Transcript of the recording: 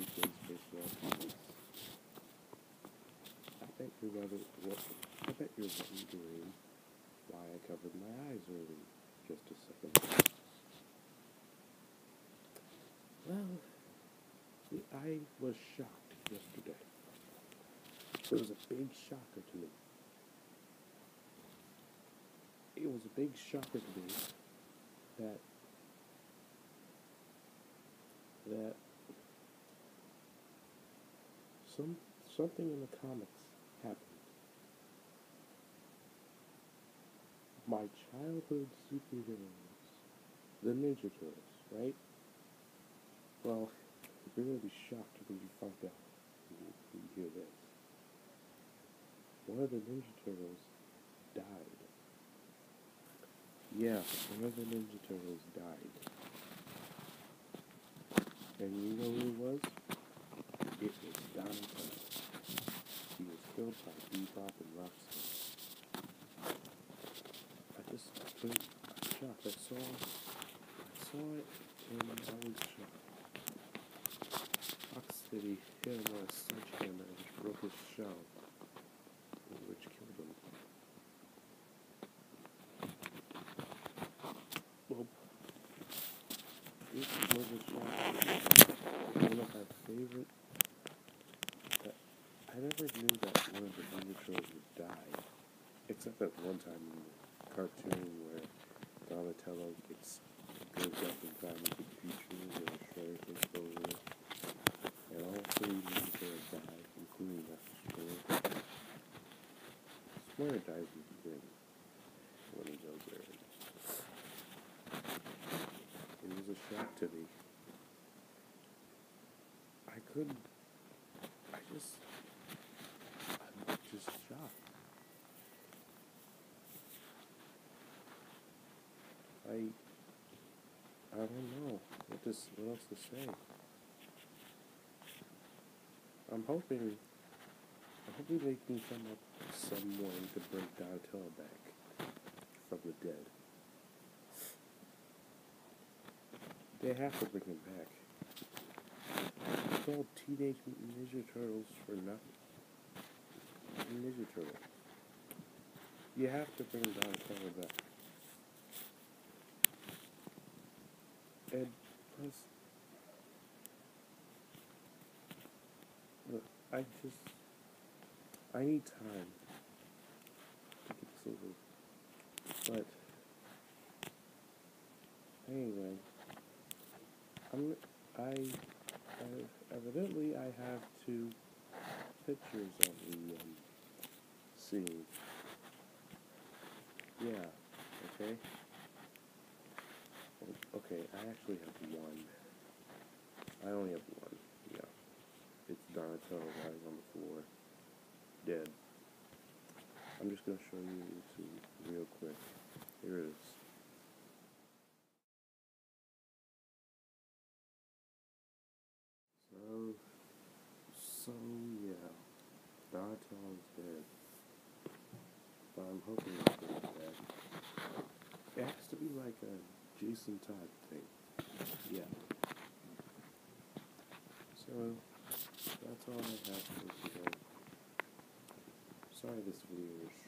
baseball. I bet you're wondering what I bet you're wondering why I covered my eyes early. Just a second. Well, I was shocked yesterday. It was a big shocker to me. It was a big shocker to me that that some something in the comics happened. My childhood superheroes, the Ninja Turtles, right? Well, you're gonna be shocked when you find out when you, hear this. One of the Ninja Turtles died. Yeah, one of the Ninja Turtles died. And you know who it was? It was He was killed by Bebop and Rocksteady. I just couldn't, shocked. I saw, I saw it and I was shocked. Rocksteady hit him with a sledgehammer and broke his shell, which killed him. Well, this was a shock. One of my favorite. That I never knew that one of the Turtles would die, except that one time in the cartoon where Donatello gets goes up in time into the future and Shredder takes over, and all three Turtles die, including Master Splinter. Splinter dies in the beginning when he goes there. It was a shock to me. I couldn't. I just. Just shocked. I. I don't know what this. What else to say? I'm hoping. I'm hoping they can come up with someone to bring Donatello back from the dead. They have to bring him back. It's all Teenage Ninja Turtles for nothing. Ninja Turtle. You have to bring Donatello back. And plus, look, I just, I need time to get this over. But anyway, I'm, I, I evidently I have two pictures of the um, scene. Yeah. Okay. Okay, I actually have one. I only have one. Yeah. It's Donatello lying on the floor, dead. I'm just gonna show you two real quick. Here it is. So, so yeah, Donatello's dead. But I'm hoping he's gonna be back. It has to be like a Jason Todd thing. Yeah. So, that's all I have for today. Sorry this video was